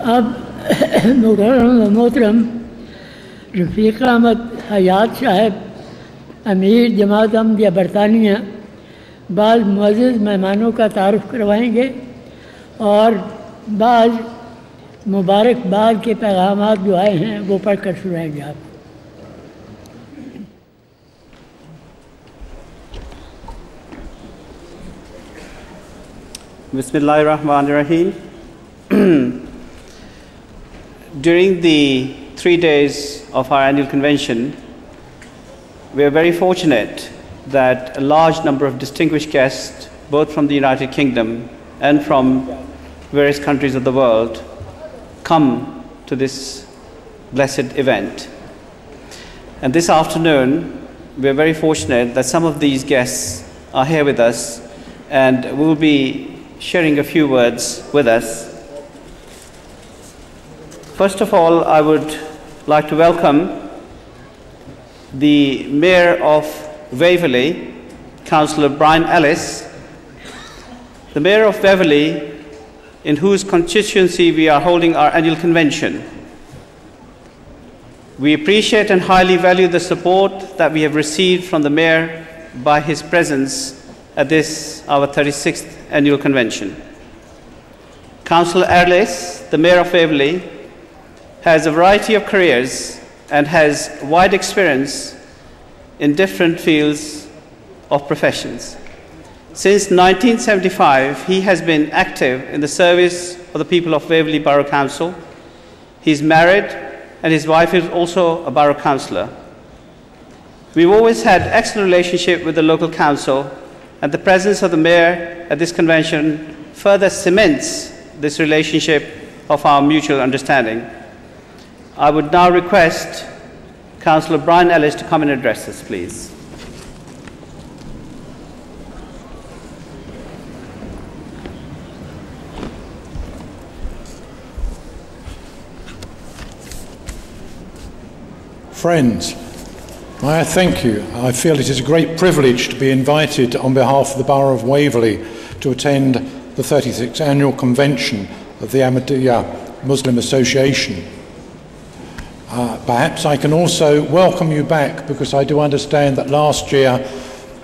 अब मुकरम मोहतरम रफ़ीक अहमद हयात साहब अमीर जमात अहमदिया बरतानिया बाद मज़ मेहमानों का तारफ़ करवाएँगे और बाद मुबारकबाद के पैगाम जो आए हैं वो पढ़ कर सुनाएँगे आप। rahim During the three days of our annual convention, we are very fortunate that a large number of distinguished guests, both from the United Kingdom and from various countries of the world, come to this blessed event. And this afternoon, we are very fortunate that some of these guests are here with us and will be sharing a few words with us. First of all, I would like to welcome the Mayor of Waverley, Councillor Brian Ellis, the Mayor of Waverley, in whose constituency we are holding our annual convention. We appreciate and highly value the support that we have received from the Mayor by his presence at this, our 36th annual convention. Councillor Ellis, the Mayor of Waverley, has a variety of careers and has wide experience in different fields of professions. Since 1975, he has been active in the service of the people of Waverley Borough Council. He's married and his wife is also a borough councillor. We've always had excellent relationship with the local council and the presence of the mayor at this convention further cements this relationship of our mutual understanding. I would now request Councillor Brian Ellis to come and address us, please. Friends, I thank you. I feel it is a great privilege to be invited on behalf of the Borough of Waverley to attend the 36th annual convention of the Ahmadiyya Muslim Association. Perhaps I can also welcome you back because I do understand that last year,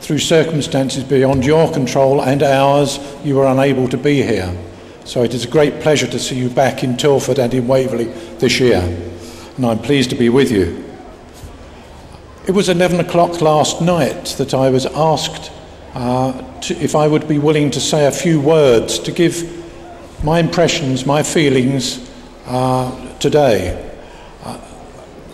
through circumstances beyond your control and ours, you were unable to be here. So it is a great pleasure to see you back in Tilford and in Waverley this year. And I'm pleased to be with you. It was 11 o'clock last night that I was asked uh, to, if I would be willing to say a few words to give my impressions, my feelings uh, today.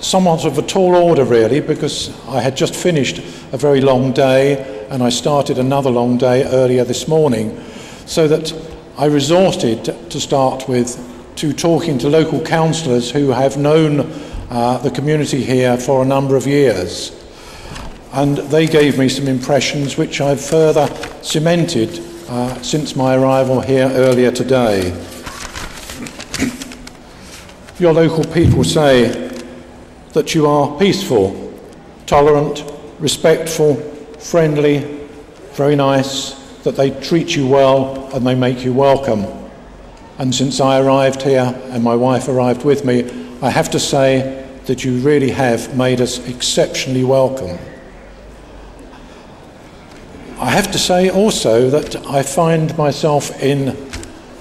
Somewhat of a tall order, really, because I had just finished a very long day and I started another long day earlier this morning, so that I resorted to start with to talking to local councillors who have known uh, the community here for a number of years. And they gave me some impressions which I've further cemented uh, since my arrival here earlier today. Your local people say that you are peaceful, tolerant, respectful, friendly, very nice, that they treat you well and they make you welcome. And since I arrived here and my wife arrived with me, I have to say that you really have made us exceptionally welcome. I have to say also that I find myself in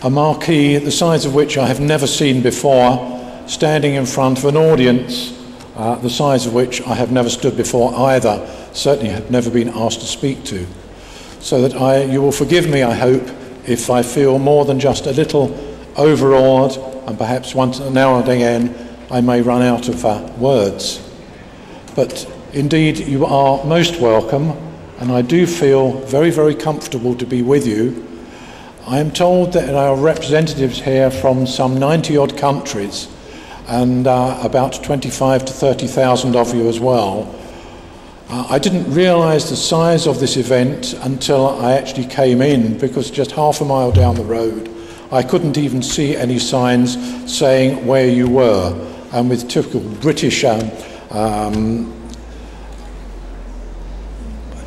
a marquee the size of which I have never seen before, standing in front of an audience uh, the size of which I have never stood before either, certainly have never been asked to speak to. So that I, you will forgive me, I hope, if I feel more than just a little overawed and perhaps once now and again I may run out of uh, words. But indeed, you are most welcome, and I do feel very, very comfortable to be with you. I am told that there are representatives here from some 90 odd countries, and uh, about 25 to 30,000 of you as well. Uh, I didn't realize the size of this event until I actually came in because just half a mile down the road, I couldn't even see any signs saying where you were and with typical British, um, um,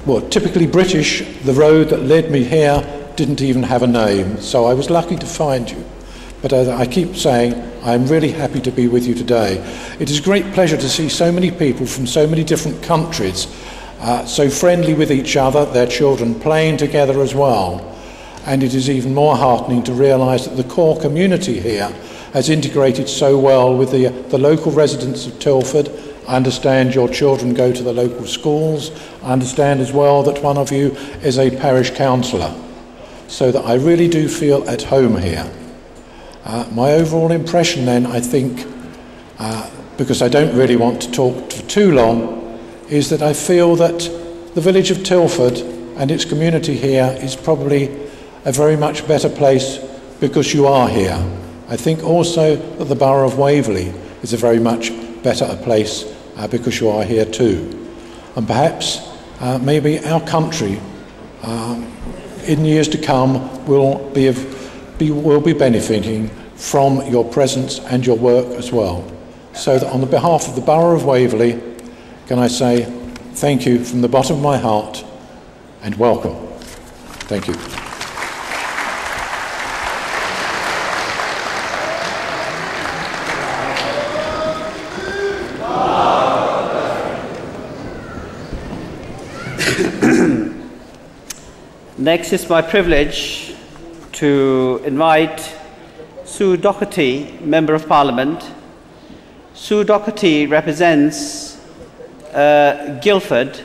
well, typically British, the road that led me here didn't even have a name, so I was lucky to find you. But as I keep saying, I am really happy to be with you today. It is a great pleasure to see so many people from so many different countries, uh, so friendly with each other, their children playing together as well. And it is even more heartening to realise that the core community here has integrated so well with the, the local residents of Tilford. I understand your children go to the local schools. I understand as well that one of you is a parish councillor. So that I really do feel at home here. Uh, my overall impression then, I think, uh, because I don't really want to talk for too long, is that I feel that the village of Tilford and its community here is probably a very much better place because you are here. I think also that the borough of Waverley is a very much better a place uh, because you are here too. And perhaps uh, maybe our country um, in years to come will be, of, be, will be benefiting from your presence and your work as well. So that on the behalf of the Borough of Waverley, can I say thank you from the bottom of my heart and welcome. Thank you. Next, it's my privilege to invite Sue Doughty, Member of Parliament. Sue Doughty represents uh, Guildford.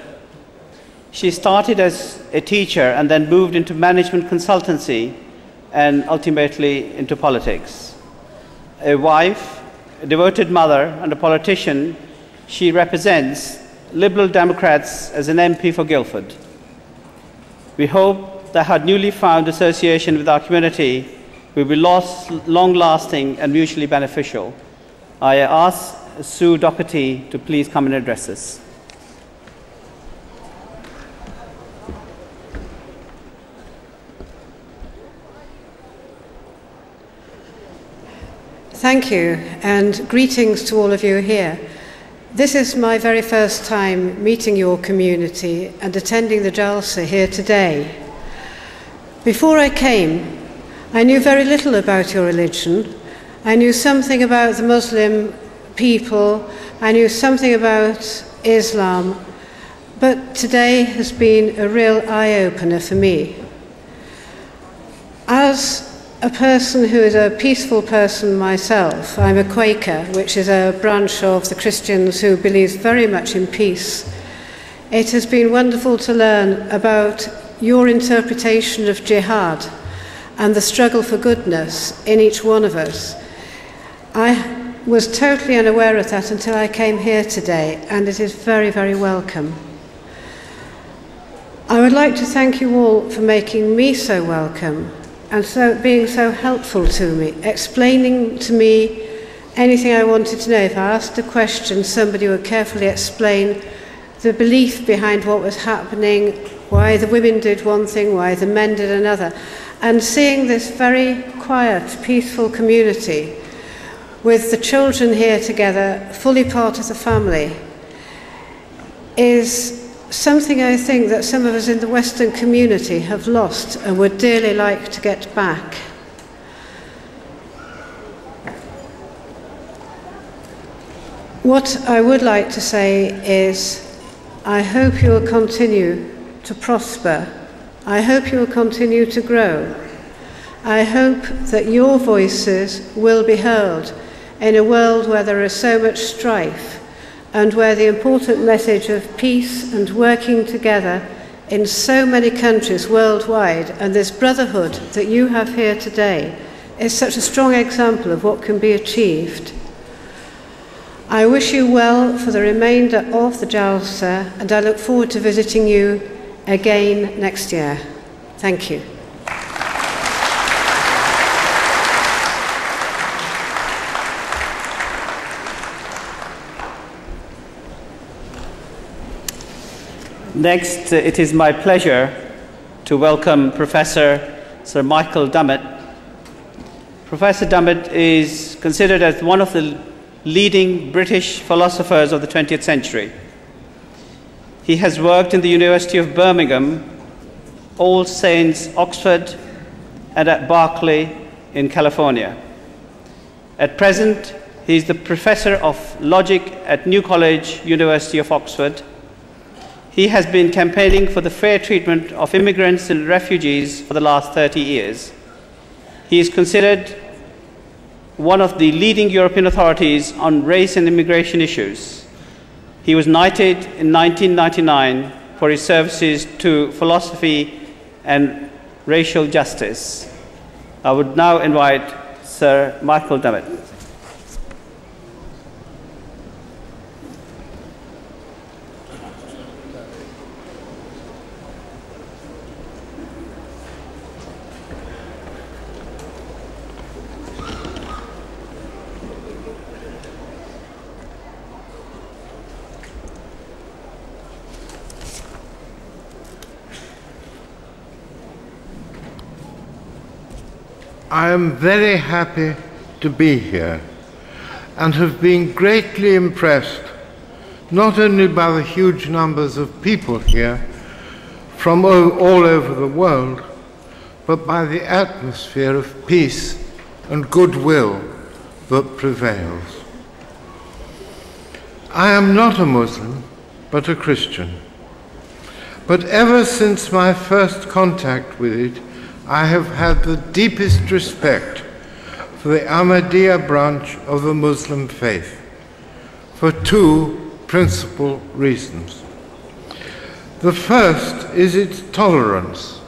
She started as a teacher and then moved into management consultancy and ultimately into politics. A wife, a devoted mother, and a politician, she represents Liberal Democrats as an MP for Guildford. We hope that her newly found association with our community will be long lasting and mutually beneficial. I ask Sue Doughty to please come and address us. Thank you, and greetings to all of you here. This is my very first time meeting your community and attending the Jalsa here today. Before I came, I knew very little about your religion. I knew something about the Muslim people. I knew something about Islam. But today has been a real eye opener for me. As a person who is a peaceful person myself, I'm a Quaker, which is a branch of the Christians who believes very much in peace. It has been wonderful to learn about your interpretation of jihad and the struggle for goodness in each one of us. I was totally unaware of that until I came here today, and it is very, very welcome. I would like to thank you all for making me so welcome and so being so helpful to me, explaining to me anything I wanted to know. If I asked a question, somebody would carefully explain the belief behind what was happening, why the women did one thing, why the men did another. And seeing this very quiet, peaceful community with the children here together, fully part of the family, is something I think that some of us in the Western community have lost and would dearly like to get back. What I would like to say is I hope you will continue to prosper I hope you will continue to grow. I hope that your voices will be heard in a world where there is so much strife and where the important message of peace and working together in so many countries worldwide and this brotherhood that you have here today is such a strong example of what can be achieved. I wish you well for the remainder of the Jalsa and I look forward to visiting you again next year. Thank you. Next, uh, it is my pleasure to welcome Professor Sir Michael Dummett. Professor Dummett is considered as one of the leading British philosophers of the 20th century. He has worked in the University of Birmingham, All Saints, Oxford, and at Berkeley in California. At present, he is the Professor of Logic at New College, University of Oxford. He has been campaigning for the fair treatment of immigrants and refugees for the last 30 years. He is considered one of the leading European authorities on race and immigration issues. He was knighted in 1999 for his services to philosophy and racial justice. I would now invite Sir Michael Dummett. I am very happy to be here and have been greatly impressed not only by the huge numbers of people here from all over the world, but by the atmosphere of peace and goodwill that prevails. I am not a Muslim, but a Christian. But ever since my first contact with it, I have had the deepest respect for the Ahmadiyya branch of the Muslim faith for two principal reasons. The first is its tolerance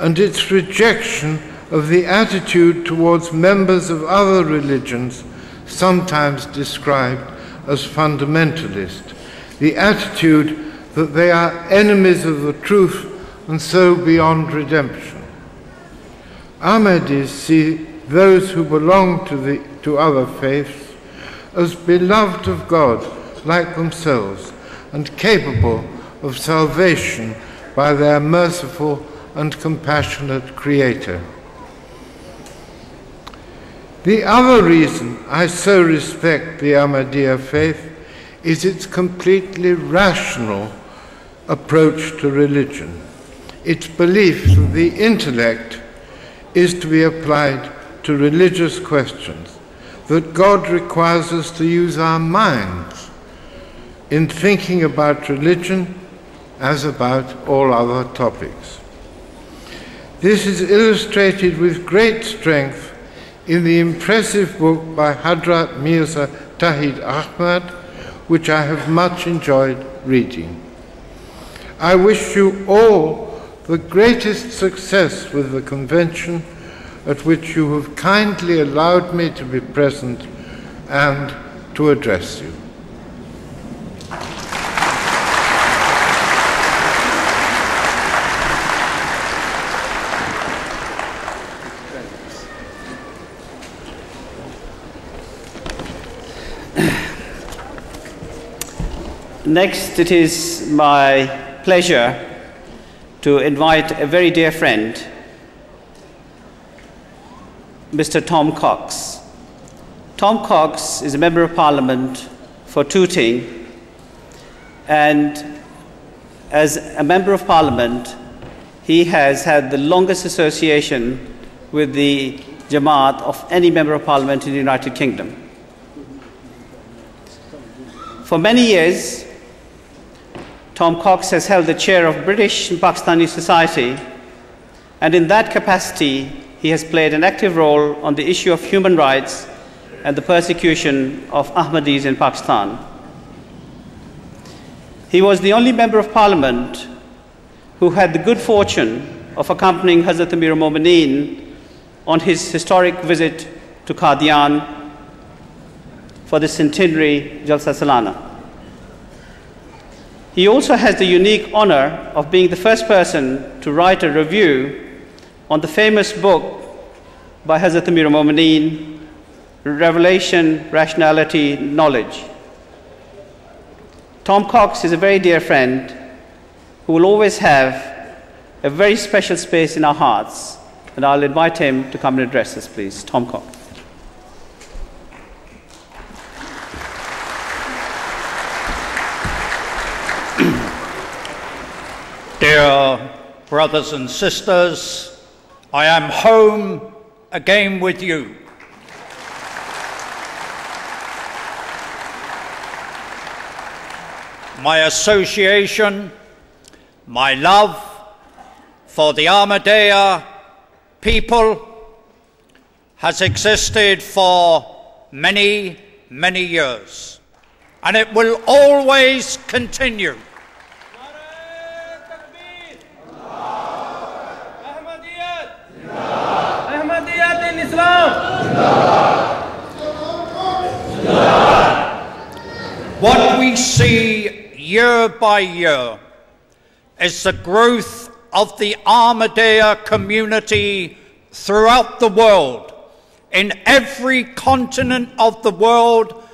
and its rejection of the attitude towards members of other religions, sometimes described as fundamentalist, the attitude that they are enemies of the truth and so beyond redemption. Ahmadis see those who belong to, the, to other faiths as beloved of God like themselves and capable of salvation by their merciful and compassionate Creator. The other reason I so respect the Ahmadiyya faith is its completely rational approach to religion, its belief that the intellect is to be applied to religious questions, that God requires us to use our minds in thinking about religion as about all other topics. This is illustrated with great strength in the impressive book by Hadrat Mirza Tahir Ahmad, which I have much enjoyed reading. I wish you all the greatest success with the convention at which you have kindly allowed me to be present and to address you. Next, it is my pleasure to invite a very dear friend, Mr. Tom Cox. Tom Cox is a Member of Parliament for Tooting, and as a Member of Parliament, he has had the longest association with the Jamaat of any Member of Parliament in the United Kingdom. For many years, Tom Cox has held the chair of British and Pakistani Society, and in that capacity, he has played an active role on the issue of human rights and the persecution of Ahmadis in Pakistan. He was the only member of parliament who had the good fortune of accompanying Hazrat Amir al-Mu'mineen on his historic visit to Qadian for the centenary Jalsa Salana. He also has the unique honor of being the first person to write a review on the famous book by Hazrat Amir al-Mu'mineen, Revelation, Rationality, Knowledge. Tom Cox is a very dear friend who will always have a very special space in our hearts, and I'll invite him to come and address us, please. Tom Cox. Dear brothers and sisters, I am home again with you. My association, my love for the Ahmadiyya people has existed for many, many years, and it will always continue. What we see year by year is the growth of the Ahmadiyya community throughout the world. In every continent of the world,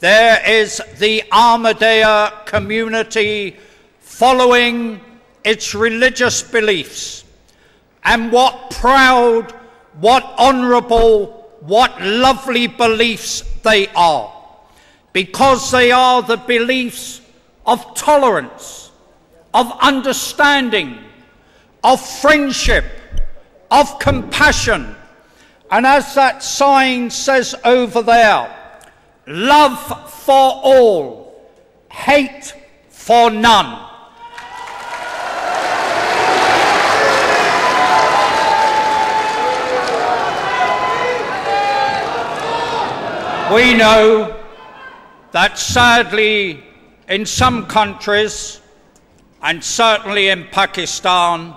there is the Ahmadiyya community following its religious beliefs. And what proud, what honourable, what lovely beliefs they are because they are the beliefs of tolerance, of understanding, of friendship, of compassion. And as that sign says over there, love for all, hate for none. We know that sadly in some countries, and certainly in Pakistan,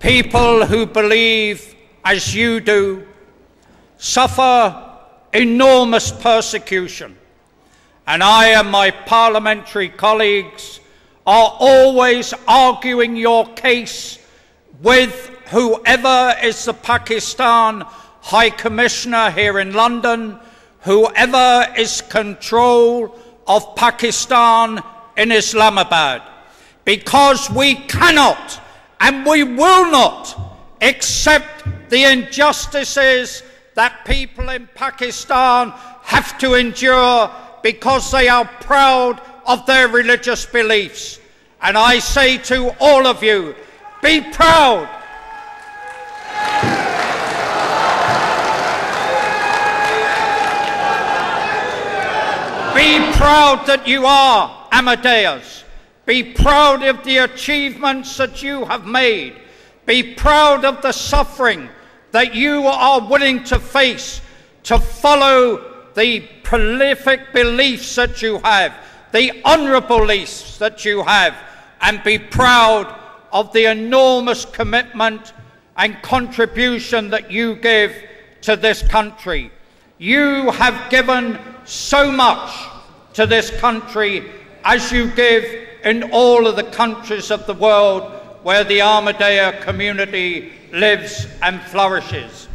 people who believe as you do suffer enormous persecution. And I and my parliamentary colleagues are always arguing your case with whoever is the Pakistan High Commissioner here in London whoever is control of Pakistan in Islamabad because we cannot and we will not accept the injustices that people in Pakistan have to endure because they are proud of their religious beliefs. And I say to all of you, be proud Be proud that you are Amadeus. Be proud of the achievements that you have made. Be proud of the suffering that you are willing to face to follow the prolific beliefs that you have, the honourable beliefs that you have, and be proud of the enormous commitment and contribution that you give to this country. You have given so much to this country as you give in all of the countries of the world where the Ahmadiyya community lives and flourishes.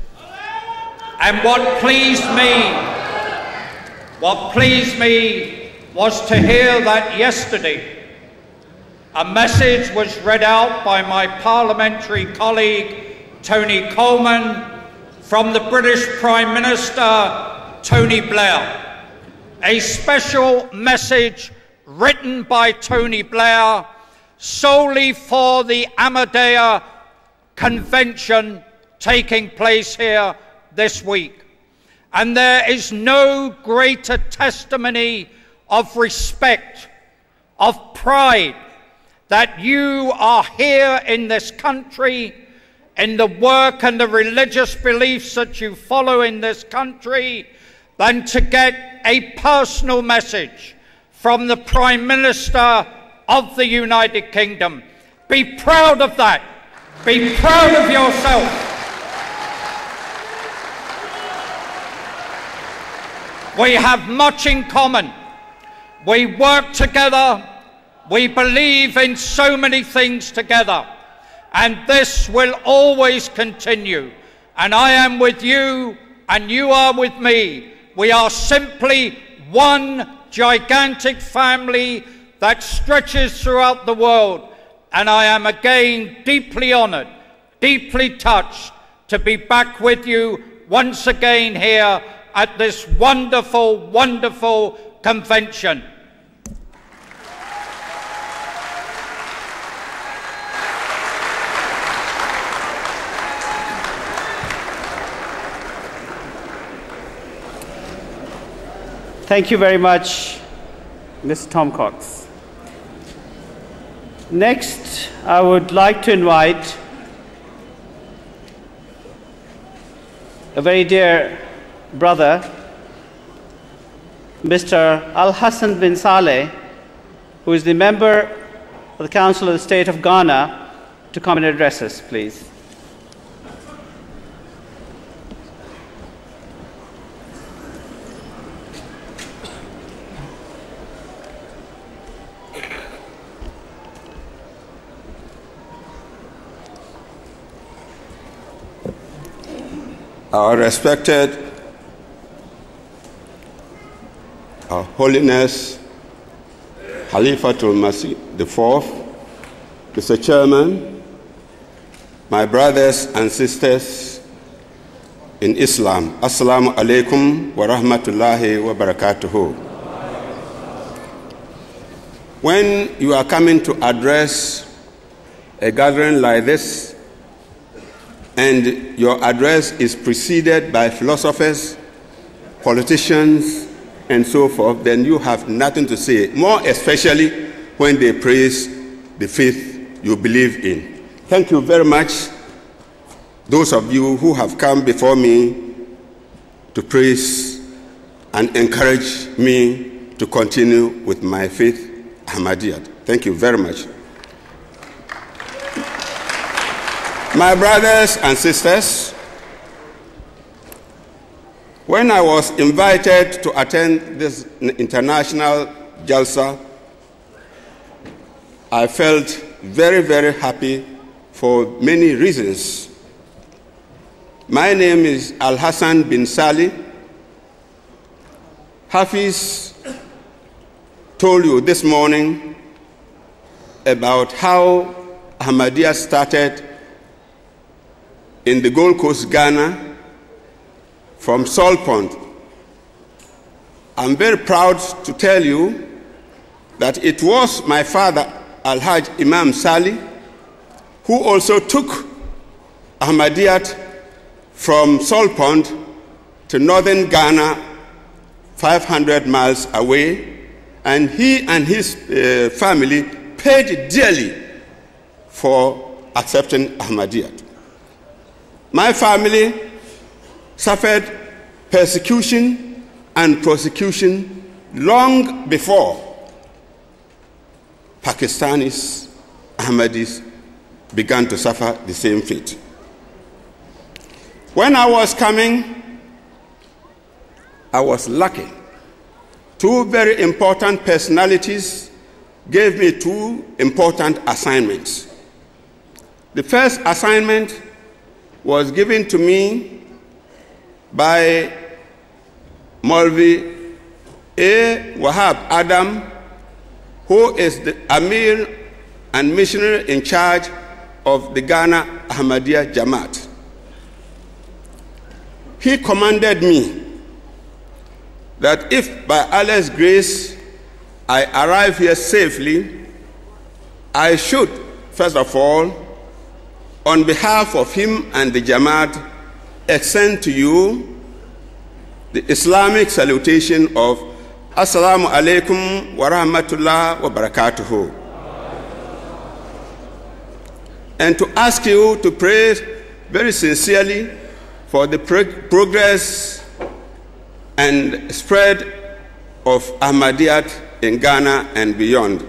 And what pleased me, what pleased me was to hear that yesterday a message was read out by my parliamentary colleague Tony Colman from the British Prime Minister Tony Blair. A special message written by Tony Blair solely for the Ahmadiyya convention taking place here this week. And there is no greater testimony of respect, of pride, that you are here in this country, in the work and the religious beliefs that you follow in this country, than to get a personal message from the Prime Minister of the United Kingdom. Be proud of that. Be proud of yourself. We have much in common. We work together. We believe in so many things together. And this will always continue. And I am with you, and you are with me we are simply one gigantic family that stretches throughout the world. And I am again deeply honored, deeply touched to be back with you once again here at this wonderful, wonderful convention. Thank you very much, Mr. Tom Cox. Next, I would like to invite a very dear brother, Mr. Al Hassan bin Saleh, who is the member of the Council of the State of Ghana, to come and address us, please. Our respected Our Holiness Khalifatul Masih IV, Mr. Chairman, my brothers and sisters in Islam, Assalamu alaikum wa rahmatullahi wa barakatuhu. When you are coming to address a gathering like this, and your address is preceded by philosophers, politicians, and so forth, then you have nothing to say, more especially when they praise the faith you believe in. Thank you very much, those of you who have come before me to praise and encourage me to continue with my faith, Ahmadiyya. Thank you very much. My brothers and sisters, when I was invited to attend this international Jalsa, I felt very, very happy for many reasons. My name is Al Hassan bin Sali. Hafiz told you this morning about how Ahmadiyya started in the Gold Coast, Ghana, from Salt Pond. I'm very proud to tell you that it was my father, Al-Hajj Imam Sali, who also took Ahmadiyyat from Salt Pond to northern Ghana, 500 miles away, and he and his uh, family paid dearly for accepting Ahmadiyyat. My family suffered persecution and prosecution long before Pakistanis, Ahmadis began to suffer the same fate. When I was coming, I was lucky. Two very important personalities gave me two important assignments. The first assignment was given to me by Molvi A. Wahab Adam, who is the Amir and missionary in charge of the Ghana Ahmadiyya Jamaat. He commanded me that if by Allah's grace I arrive here safely, I should, first of all, on behalf of him and the Jamaat, extend to you the Islamic salutation of Assalamu alaikum wa rahmatullah wa barakatuhu. And to ask you to pray very sincerely for the progress and spread of Ahmadiyyat in Ghana and beyond.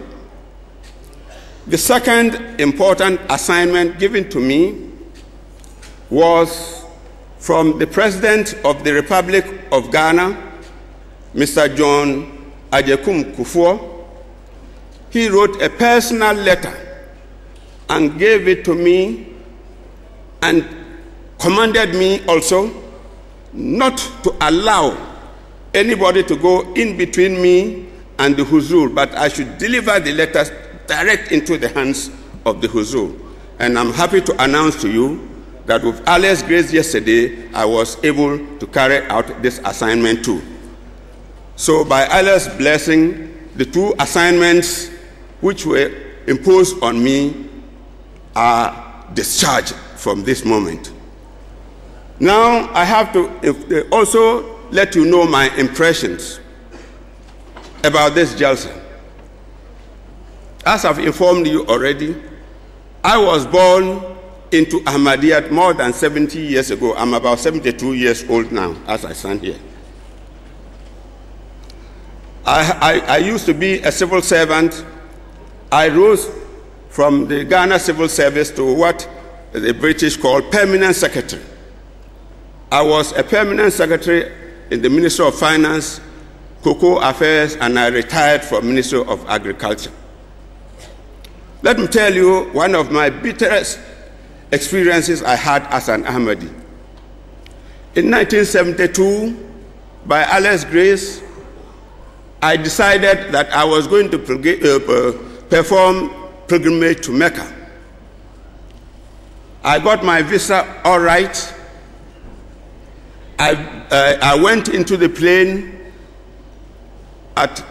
The second important assignment given to me was from the President of the Republic of Ghana, Mr. John Agyekum Kufuor. He wrote a personal letter and gave it to me and commanded me also not to allow anybody to go in between me and the Huzur, but I should deliver the letters direct into the hands of the Huzur. And I'm happy to announce to you that with Allah's grace yesterday, I was able to carry out this assignment too. So by Allah's blessing, the two assignments which were imposed on me are discharged from this moment. Now I have to eh, also let you know my impressions about this Jalsa. As I've informed you already, I was born into Ahmadiyya more than 70 years ago. I'm about 72 years old now as I stand here. I, I, I used to be a civil servant. I rose from the Ghana Civil Service to what the British call permanent secretary. I was a permanent secretary in the Ministry of Finance, Cocoa Affairs, and I retired from Ministry of Agriculture. Let me tell you one of my bitterest experiences I had as an Ahmadi. In 1972, by Allah's grace, I decided that I was going to uh, perform pilgrimage to Mecca. I got my visa all right. I, uh, I went into the plane at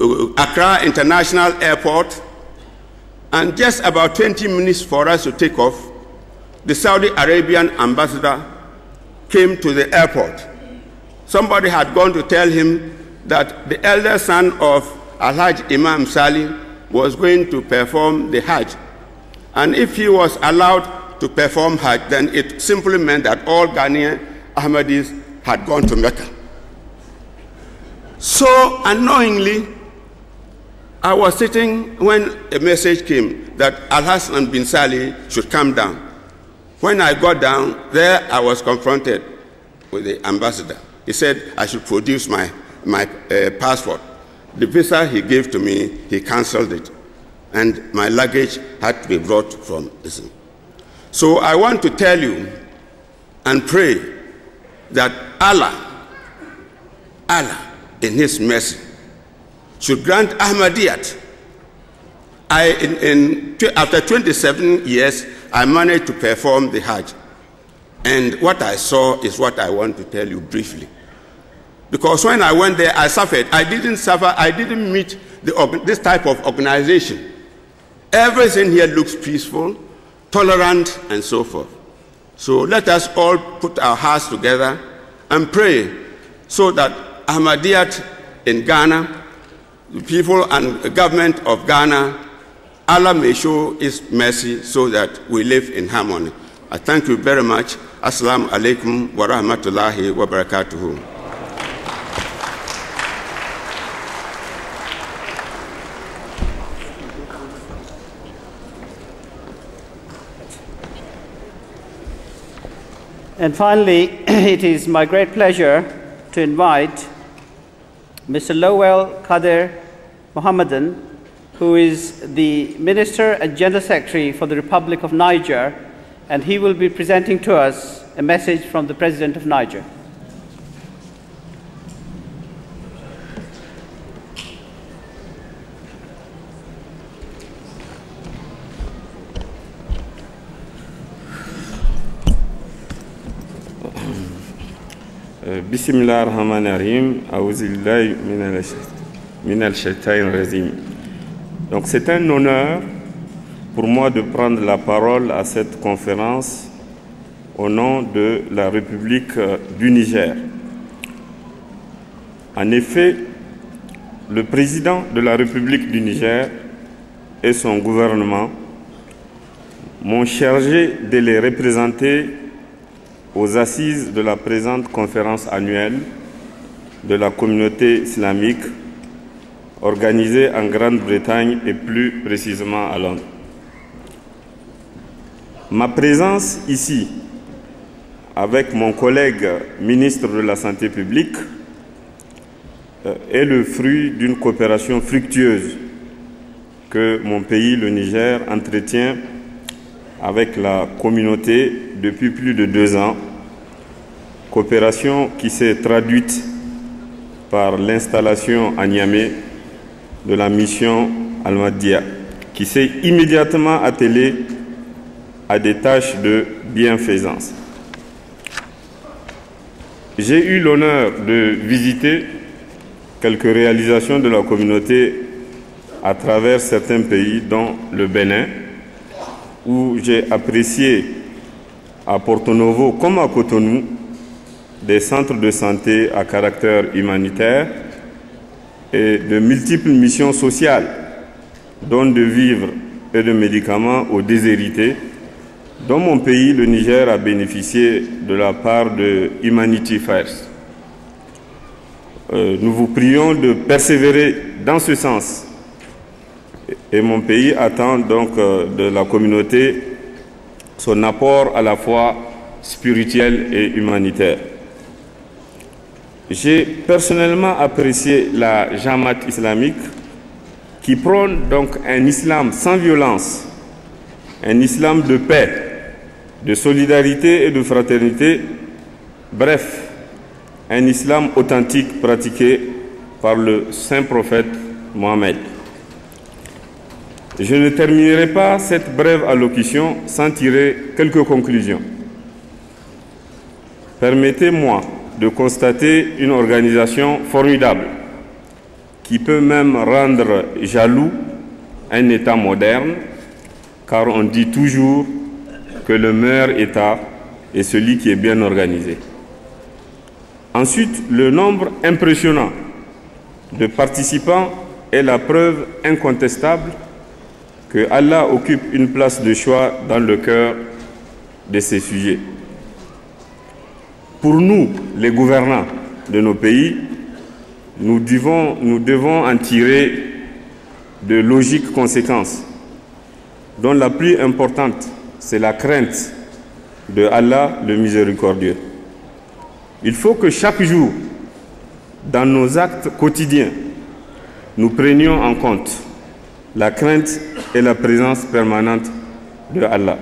uh, Accra International Airport, and just about 20 minutes for us to take off, the Saudi Arabian ambassador came to the airport. Somebody had gone to tell him that the elder son of Alhaj Imam Salih was going to perform the Hajj. And if he was allowed to perform Hajj, then it simply meant that all Ghanaian Ahmadis had gone to Mecca. So unknowingly, I was sitting when a message came that Al Hassan bin Salih should come down. When I got down, there I was confronted with the ambassador. He said I should produce my, my uh, passport. The visa he gave to me, he cancelled it. And my luggage had to be brought from Islam. So I want to tell you and pray that Allah, Allah, in His mercy, should grant Ahmadiyyat. I, in, in, after 27 years, I managed to perform the Hajj. And what I saw is what I want to tell you briefly. Because when I went there, I suffered. I didn't suffer, I didn't meet the, this type of organization. Everything here looks peaceful, tolerant, and so forth. So let us all put our hearts together and pray so that Ahmadiyyat in Ghana, the people and the government of Ghana Allah may show His mercy so that we live in harmony. I thank you very much. Assalamu alaikum wa rahmatullahi wa barakatuhu. And finally, it is my great pleasure to invite Mr. Lowell Kader Mohammedan who is the Minister and General Secretary for the Republic of Niger, and he will be presenting to us a message from the President of Niger. bisimilah rahmaani rahim aouzillahi minal donc c'est un honneur pour moi de prendre la parole à cette conférence au nom de la République euh, du Niger. En effet, le président de la République du Niger et son gouvernement m'ont chargé de les représenter aux assises de la présente conférence annuelle de la communauté islamique organisé en Grande-Bretagne et plus précisément à Londres. Ma présence ici avec mon collègue ministre de la Santé publique euh, est le fruit d'une coopération fructueuse que mon pays, le Niger, entretient avec la communauté depuis plus de deux ans, coopération qui s'est traduite par l'installation à Niamey de la mission Almadia, qui s'est immédiatement attelé à des tâches de bienfaisance. J'ai eu l'honneur de visiter quelques réalisations de la communauté à travers certains pays, dont le Bénin, où j'ai apprécié à Porto Novo comme à Cotonou des centres de santé à caractère humanitaire et de multiples missions sociales donnent de vivres et de médicaments aux déshérités, dont mon pays, le Niger, a bénéficié de la part de Humanity First. Euh, nous vous prions de persévérer dans ce sens. Et mon pays attend donc euh, de la communauté son apport à la fois spirituel et humanitaire. J'ai personnellement apprécié la Jamaat islamique qui prône donc un islam sans violence, un islam de paix, de solidarité et de fraternité, bref, un islam authentique pratiqué par le saint prophète Mohammed. Je ne terminerai pas cette brève allocution sans tirer quelques conclusions. Permettez-moi de constater une organisation formidable qui peut même rendre jaloux un État moderne, car on dit toujours que le meilleur État est celui qui est bien organisé. Ensuite, le nombre impressionnant de participants est la preuve incontestable que Allah occupe une place de choix dans le cœur de ces sujets. Pour nous, les gouvernants de nos pays, nous devons, nous devons en tirer de logiques conséquences, dont la plus importante, c'est la crainte de Allah le miséricordieux. Il faut que chaque jour, dans nos actes quotidiens, nous prenions en compte la crainte et la présence permanente de Allah.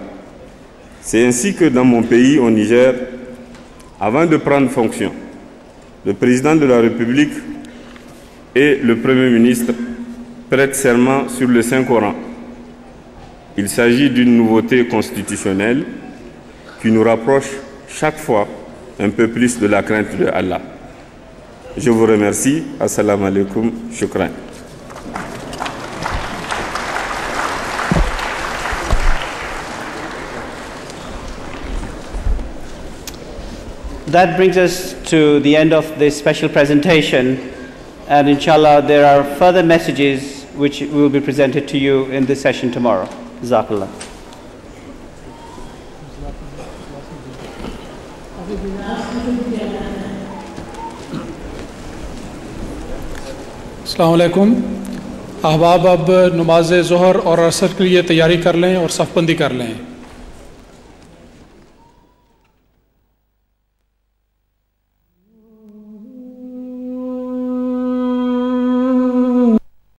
C'est ainsi que dans mon pays, au Niger, avant de prendre fonction, le président de la République et le Premier ministre prêtent serment sur le Saint-Coran. Il s'agit d'une nouveauté constitutionnelle qui nous rapproche chaque fois un peu plus de la crainte de Allah. Je vous remercie. Assalamu alaikum. Shukran. That brings us to the end of this special presentation, and inshallah, there are further messages which will be presented to you in this session tomorrow. Jazakallah. अलकुम अहबाब अब नमाज ज़हर और असर के लिए तैयारी कर लें और सफ़बंदी कर लें